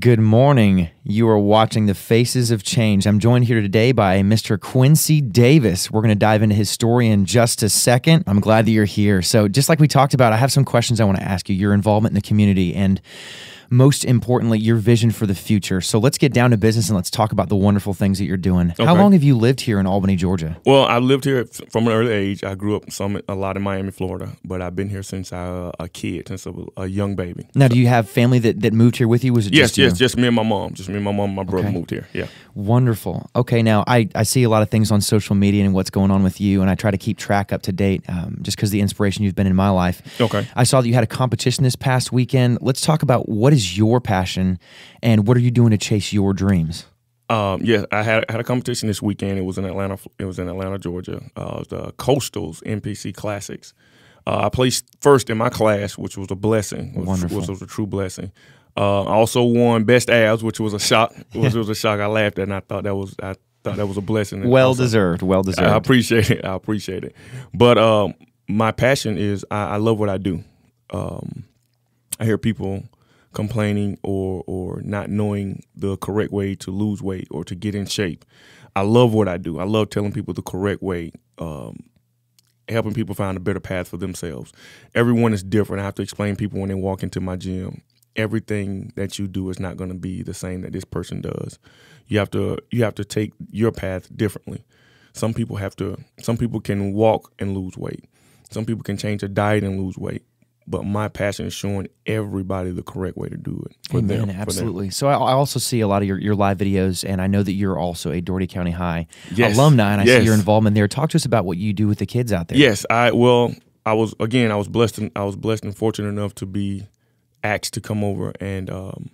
Good morning. You are watching The Faces of Change. I'm joined here today by Mr. Quincy Davis. We're going to dive into his story in just a second. I'm glad that you're here. So, just like we talked about, I have some questions I want to ask you. Your involvement in the community and most importantly, your vision for the future. So let's get down to business and let's talk about the wonderful things that you're doing. Okay. How long have you lived here in Albany, Georgia? Well, I lived here from an early age. I grew up some a lot in Miami, Florida, but I've been here since I, uh, a kid, since a, a, young baby. Now, do you have family that, that moved here with you? Was it yes, just yes, you? just me and my mom. Just me my mom. And my brother okay. moved here. Yeah. Wonderful. Okay, now I, I see a lot of things on social media and what's going on with you, and I try to keep track up to date um, just because the inspiration you've been in my life. Okay. I saw that you had a competition this past weekend. Let's talk about what is your passion passion, and what are you doing to chase your dreams? Um, yeah, I had had a competition this weekend. It was in Atlanta. It was in Atlanta, Georgia. Uh, the Coastals NPC Classics. Uh, I placed first in my class, which was a blessing. Which, Wonderful. Which was a true blessing. Uh, I also won best abs, which was a shock. Which was a shock. I laughed at, and I thought that was I thought that was a blessing. Well deserved. Well deserved. I appreciate it. I appreciate it. But um, my passion is I, I, love what I do. Um, I hear people complaining or or not knowing the correct way to lose weight or to get in shape. I love what I do. I love telling people the correct way, um, helping people find a better path for themselves. Everyone is different. I have to explain people when they walk into my gym. Everything that you do is not going to be the same that this person does. You have to you have to take your path differently. Some people have to. Some people can walk and lose weight. Some people can change their diet and lose weight but my passion is showing everybody the correct way to do it. For Amen. Them, absolutely. For so I, I, also see a lot of your, your live videos, and I know that you're also a Dougherty County High yes. alumni, and I yes. see your involvement there. Talk to us about what you do with the kids out there. Yes, I well, I was again, I was blessed, and I was blessed and fortunate enough to be asked to come over and um,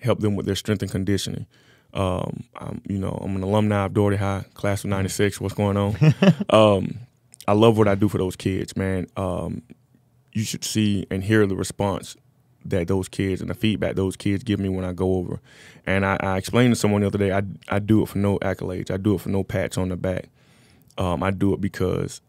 help them with their strength and conditioning. Um, I'm, you know, I'm an alumni of Dougherty High, class of '96. What's going on? um, I love what I do for those kids, man. Um, you should see and hear the response that those kids and the feedback those kids give me when I go over. And I, I explained to someone the other day, I, I do it for no accolades. I do it for no pats on the back. Um, I do it because,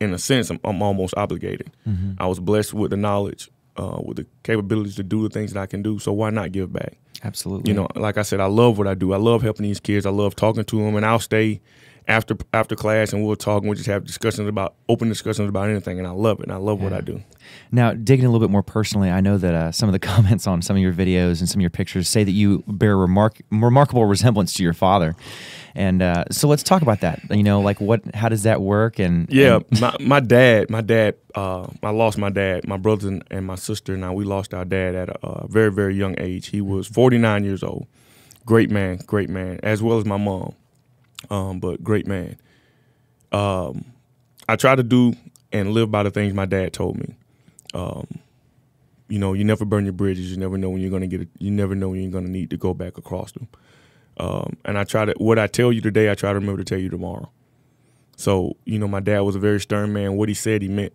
in a sense, I'm, I'm almost obligated. Mm-hmm. I was blessed with the knowledge, uh, with the capabilities to do the things that I can do. So why not give back? Absolutely. You know, like I said, I love what I do. I love helping these kids. I love talking to them, and I'll stay after after class and we'll talk and we'll just have discussions about open discussions about anything and I love it and I love yeah. what I do. Now, digging a little bit more personally, I know that uh, some of the comments on some of your videos and some of your pictures say that you bear remark- remarkable resemblance to your father, and uh, so let's talk about that. You know, like what, how does that work? And yeah, and my my dad, my dad, uh, I lost my dad. My brother and, and my sister and I, we lost our dad at a, a very very young age. He was 49 years old. Great man, great man, as well as my mom um, but great man. Um, I try to do and live by the things my dad told me. Um, you know, you never burn your bridges. You never know when you're gonna get. it. you never know when you're gonna need to go back across them. Um, and I try to what I tell you today, I try to remember to tell you tomorrow. So you know, my dad was a very stern man. What he said, he meant.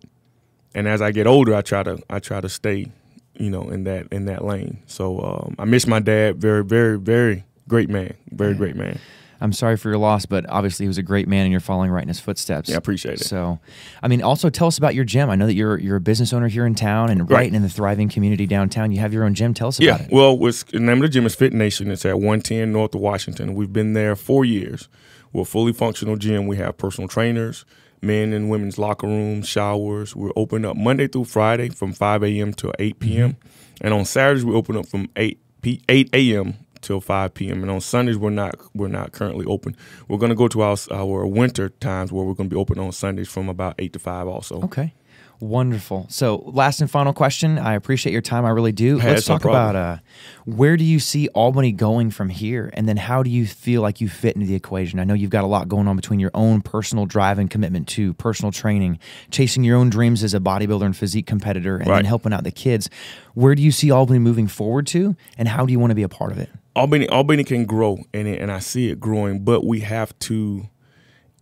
And as I get older, I try to I try to stay, you know, in that in that lane. So um, I miss my dad. Very very very great man. Very great man. I'm sorry for your loss, but obviously he was a great man, and you're following right in his footsteps. Yeah, I appreciate it. So, I mean, also tell us about your gym. I know that you're you're a business owner here in town and right, right in the thriving community downtown. You have your own gym. Tell us yeah, about it. well, the name of the gym is Fit Nation. It's at 110 North of Washington. We've been there four years. We're a fully functional gym. We have personal trainers, men and women's locker rooms, showers. We're open up Monday through Friday from 5 a.m. to 8 p.m. Mm-hmm. And on Saturdays we open up from 8 p- 8 a.m till 5 p.m. And on Sundays we're not we're not currently open. We're going to go to our our winter times where we're going to be open on Sundays from about 8 to 5 also. Okay. Wonderful. So, last and final question. I appreciate your time. I really do. Hey, Let's talk no about uh, where do you see Albany going from here, and then how do you feel like you fit into the equation? I know you've got a lot going on between your own personal drive and commitment to personal training, chasing your own dreams as a bodybuilder and physique competitor, and right. then helping out the kids. Where do you see Albany moving forward to, and how do you want to be a part of it? Albany, Albany can grow, and and I see it growing, but we have to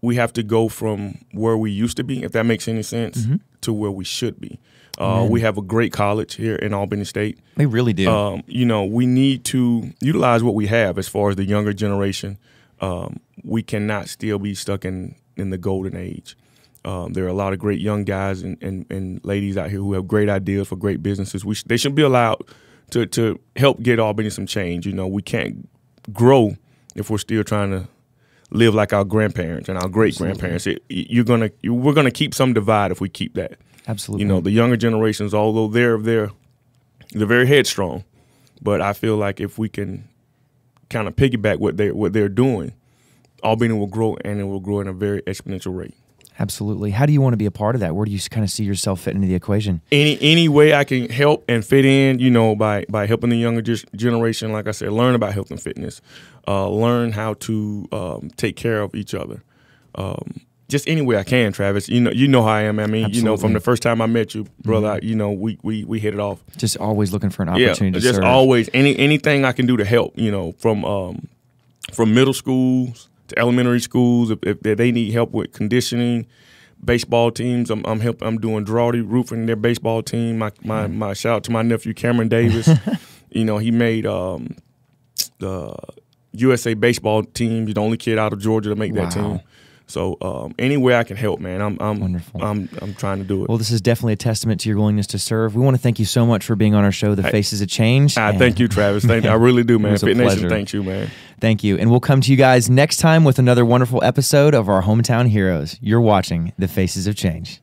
we have to go from where we used to be, if that makes any sense, mm-hmm. to where we should be. Uh, we have a great college here in Albany State. They really do. Um, you know, we need to utilize what we have as far as the younger generation. Um, we cannot still be stuck in, in the golden age. Um, there are a lot of great young guys and, and, and, ladies out here who have great ideas for great businesses. We sh- they should be allowed to to help get Albany some change. You know, we can't grow if we're still trying to live like our grandparents and our great grandparents. You're gonna you, we're gonna keep some divide if we keep that. Absolutely. You know, the younger generations, although they're they're they're very headstrong, but I feel like if we can kind of piggyback what they what they're doing, Albany will grow and it will grow in a very exponential rate. Absolutely. How do you want to be a part of that? Where do you kind of see yourself fit into the equation? Any any way I can help and fit in, you know, by by helping the younger ge- generation, like I said, learn about health and fitness, uh, learn how to um, take care of each other. Um, just any way I can, Travis. You know, you know how I am. I mean, you know, from the first time I met you, brother, you know, we we we hit it off. Just always looking for an Yeah, opportunity to just always any anything I can do to help. You know, from um, from middle schools to elementary schools, if, if they need help with conditioning, baseball teams, I'm I'm help I'm doing Girardi roofing their baseball team. My my my shout out to my nephew Cameron Davis. you know, he made um, the USA baseball team. He's the only kid out of Georgia to make that team. So um, any way I can help, man, I'm I'm Wonderful. I'm I'm trying to do it. Well, this is definitely a testament to your willingness to serve. We want to thank you so much for being on our show, The Faces of Change. I And thank you, Travis. Thank you. I really do, man. Fit Nation, thanks you, man. Thank you. And we'll come to you guys next time with another wonderful episode of our Hometown Heroes. You're watching The Faces of Change.